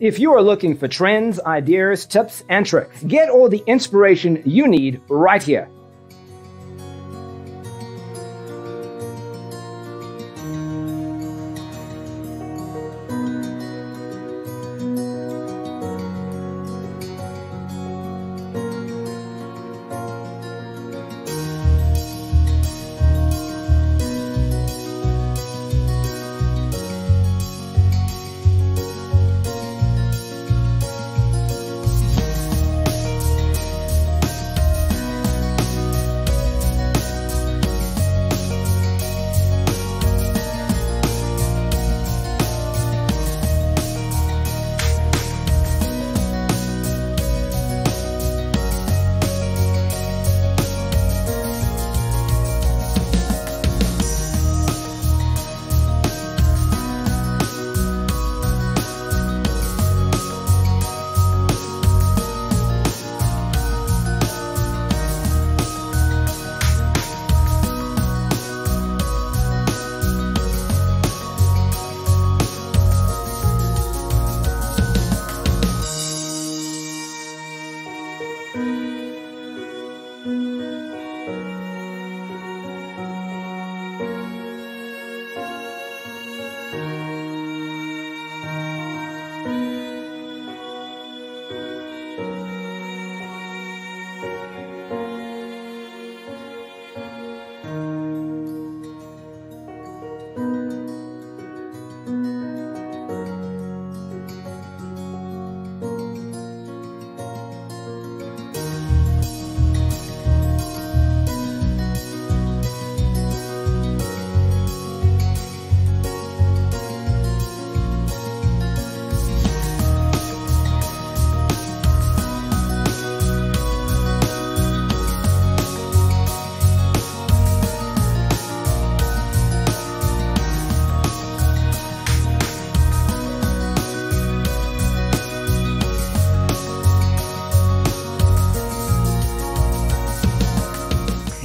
If you are looking for trends, ideas, tips, and tricks, get all the inspiration you need right here.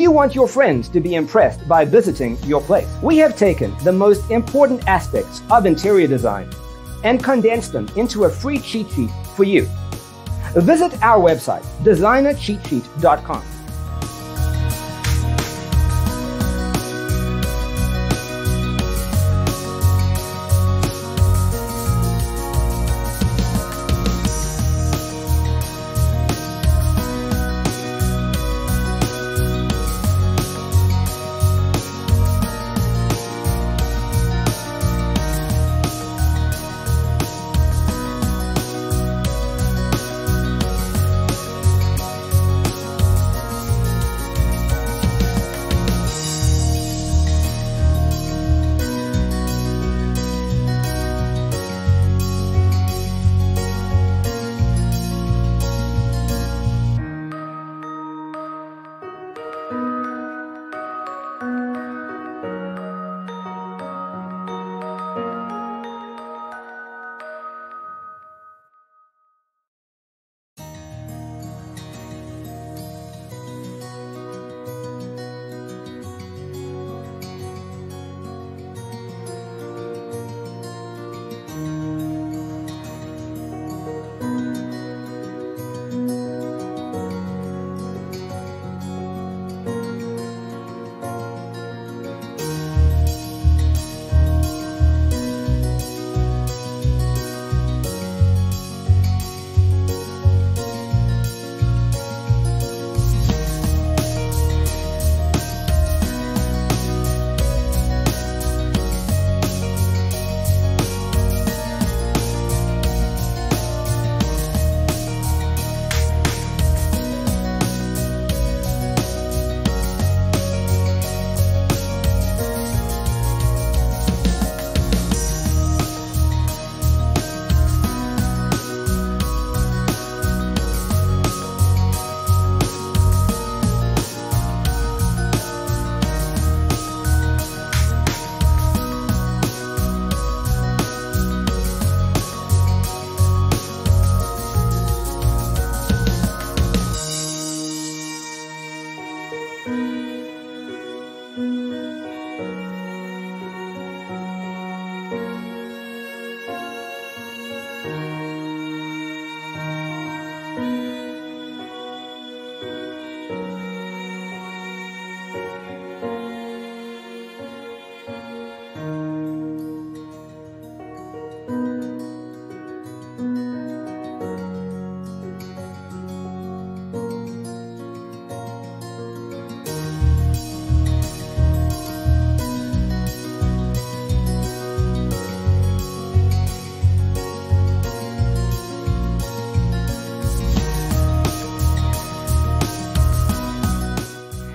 You want your friends to be impressed by visiting your place? We have taken the most important aspects of interior design and condensed them into a free cheat sheet for you. Visit our website, designercheatsheet.com.